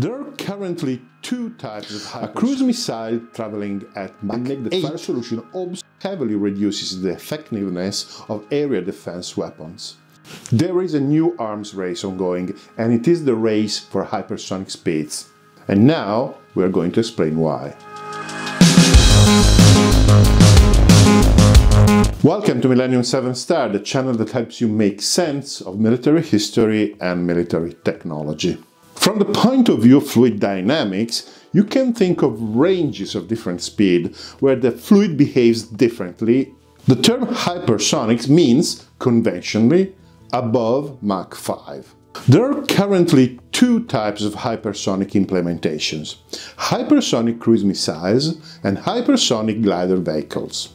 There are currently two types of hypersonic. A cruise missile traveling at Mach make the 8 fire solution heavily reduces the effectiveness of area defense weapons. There is a new arms race ongoing, and it is the race for hypersonic speeds. And now we are going to explain why. Welcome to Millennium 7 Star, the channel that helps you make sense of military history and military technology. From the point of view of fluid dynamics, you can think of ranges of different speed where the fluid behaves differently. The term hypersonics means, conventionally, above Mach 5. There are currently two types of hypersonic implementations hypersonic cruise missiles and hypersonic glider vehicles.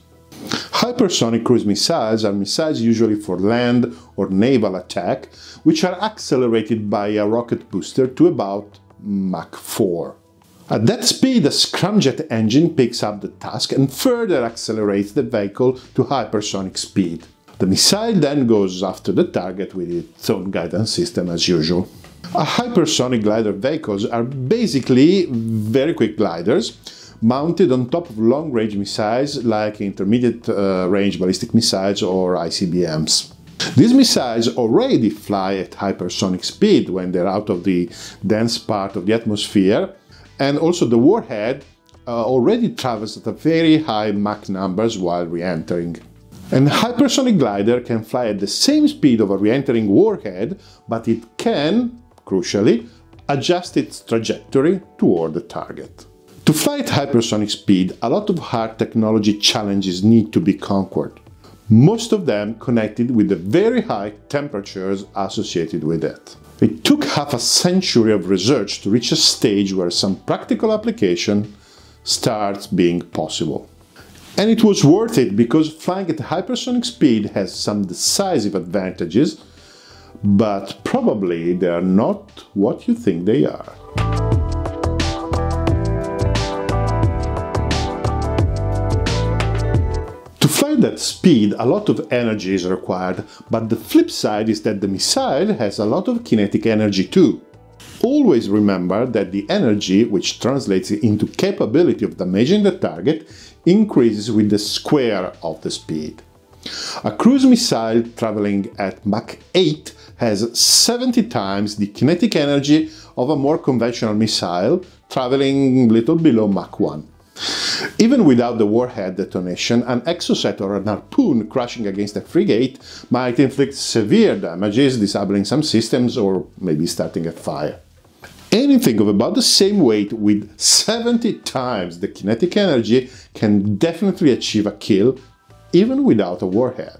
Hypersonic cruise missiles are missiles usually for land or naval attack, which are accelerated by a rocket booster to about Mach 4. At that speed, a scramjet engine picks up the task and further accelerates the vehicle to hypersonic speed. The missile then goes after the target with its own guidance system as usual. A hypersonic glider vehicles are basically very quick gliders mounted on top of long-range missiles like intermediate-range uh, ballistic missiles or ICBMs. These missiles already fly at hypersonic speed when they're out of the dense part of the atmosphere, and also the warhead uh, already travels at a very high Mach numbers while re-entering. An hypersonic glider can fly at the same speed of a re-entering warhead, but it can, crucially, adjust its trajectory toward the target. To fly at hypersonic speed, a lot of hard technology challenges need to be conquered, most of them connected with the very high temperatures associated with it. It took half a century of research to reach a stage where some practical application starts being possible. And it was worth it because flying at hypersonic speed has some decisive advantages, but probably they are not what you think they are. That speed, a lot of energy is required, but the flip side is that the missile has a lot of kinetic energy too. Always remember that the energy, which translates into capability of damaging the target, increases with the square of the speed. A cruise missile traveling at Mach 8 has 70 times the kinetic energy of a more conventional missile traveling little below Mach 1. Even without the warhead detonation, an exocet or an harpoon crashing against a frigate might inflict severe damages, disabling some systems or maybe starting a fire. Anything of about the same weight with 70 times the kinetic energy can definitely achieve a kill, even without a warhead.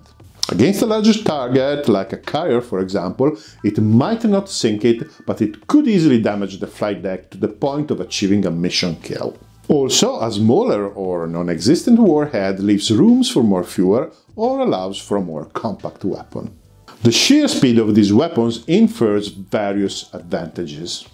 Against a larger target, like a carrier for example, it might not sink it, but it could easily damage the flight deck to the point of achieving a mission kill. Also, a smaller or non-existent warhead leaves rooms for more fuel or allows for a more compact weapon. The sheer speed of these weapons infers various advantages.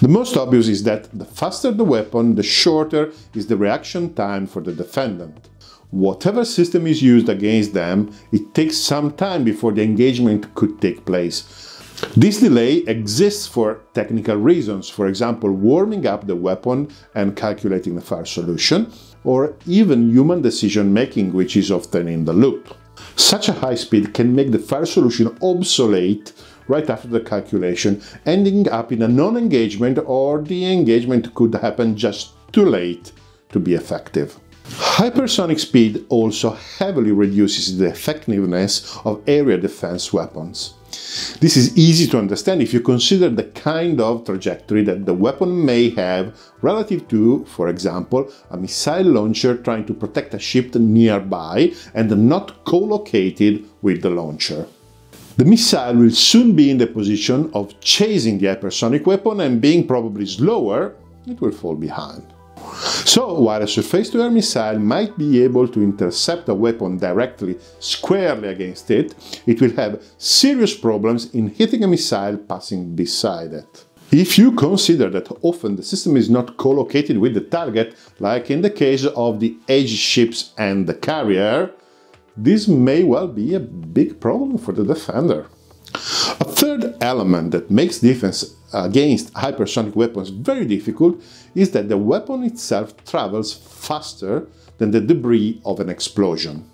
The most obvious is that the faster the weapon, the shorter is the reaction time for the defendant. Whatever system is used against them, it takes some time before the engagement could take place, this delay exists for technical reasons, for example, warming up the weapon and calculating the fire solution, or even human decision making, which is often in the loop. Such a high speed can make the fire solution obsolete right after the calculation, ending up in a non engagement, or the engagement could happen just too late to be effective. Hypersonic speed also heavily reduces the effectiveness of area defense weapons. This is easy to understand if you consider the kind of trajectory that the weapon may have relative to, for example, a missile launcher trying to protect a ship nearby and not co-located with the launcher. The missile will soon be in the position of chasing the hypersonic weapon and being probably slower, it will fall behind. So, while a surface-to-air missile might be able to intercept a weapon directly, squarely against it, it will have serious problems in hitting a missile passing beside it. If you consider that often the system is not co-located with the target, like in the case of the Aegis ships and the carrier, this may well be a big problem for the defender. A third element that makes defense against hypersonic weapons very difficult is that the weapon itself travels faster than the debris of an explosion.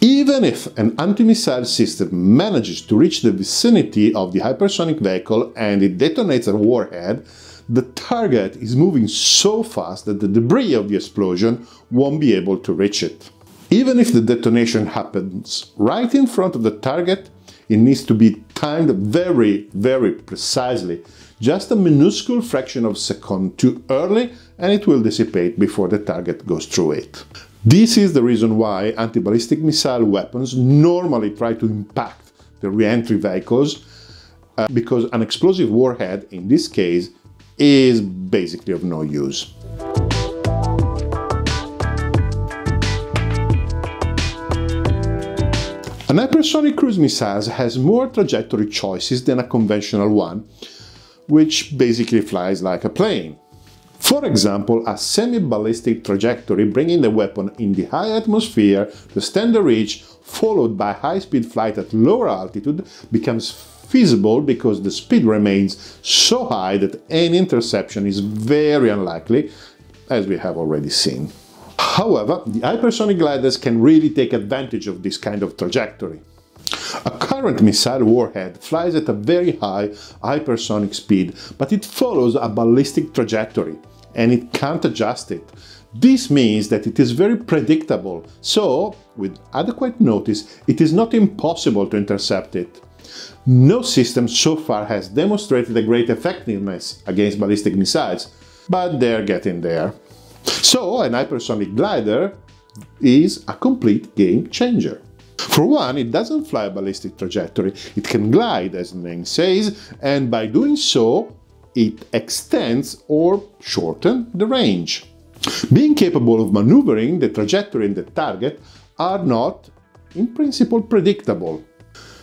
Even if an anti-missile system manages to reach the vicinity of the hypersonic vehicle and it detonates a warhead, the target is moving so fast that the debris of the explosion won't be able to reach it. Even if the detonation happens right in front of the target, it needs to be timed very, very precisely. Just a minuscule fraction of a second too early and it will dissipate before the target goes through it. This is the reason why anti-ballistic missile weapons normally try to impact the re-entry vehicles uh, because an explosive warhead, in this case, is basically of no use. An hypersonic cruise missile has more trajectory choices than a conventional one, which basically flies like a plane. For example, a semi-ballistic trajectory bringing the weapon in the high atmosphere to standard reach followed by high-speed flight at lower altitude becomes feasible because the speed remains so high that any interception is very unlikely, as we have already seen. However, the hypersonic gliders can really take advantage of this kind of trajectory. A current missile warhead flies at a very high hypersonic speed, but it follows a ballistic trajectory, and it can't adjust it. This means that it is very predictable, so, with adequate notice, it is not impossible to intercept it. No system so far has demonstrated a great effectiveness against ballistic missiles, but they're getting there. So, an hypersonic glider is a complete game changer. For one, it doesn't fly a ballistic trajectory, it can glide, as the name says, and by doing so, it extends or shortens the range. Being capable of maneuvering the trajectory and the target are not, in principle, predictable.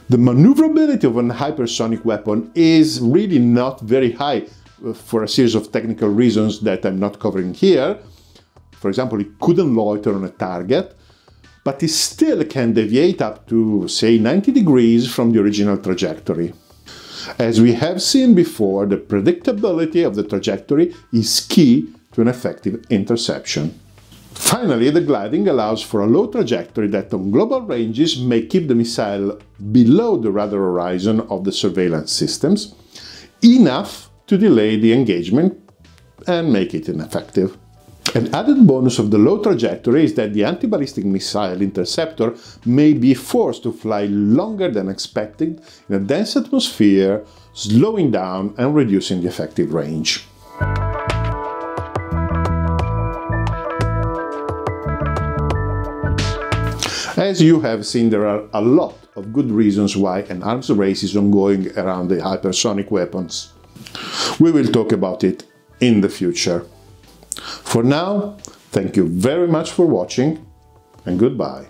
The maneuverability of an hypersonic weapon is really not very high for a series of technical reasons that I'm not covering here. For example, it couldn't loiter on a target, but it still can deviate up to, say, 90 degrees from the original trajectory. As we have seen before, the predictability of the trajectory is key to an effective interception. Finally, the gliding allows for a low trajectory that on global ranges may keep the missile below the radar horizon of the surveillance systems, enough to delay the engagement and make it ineffective. An added bonus of the low trajectory is that the anti-ballistic missile interceptor may be forced to fly longer than expected in a dense atmosphere, slowing down and reducing the effective range. As you have seen, there are a lot of good reasons why an arms race is ongoing around the hypersonic weapons. We will talk about it in the future. For now, thank you very much for watching and goodbye.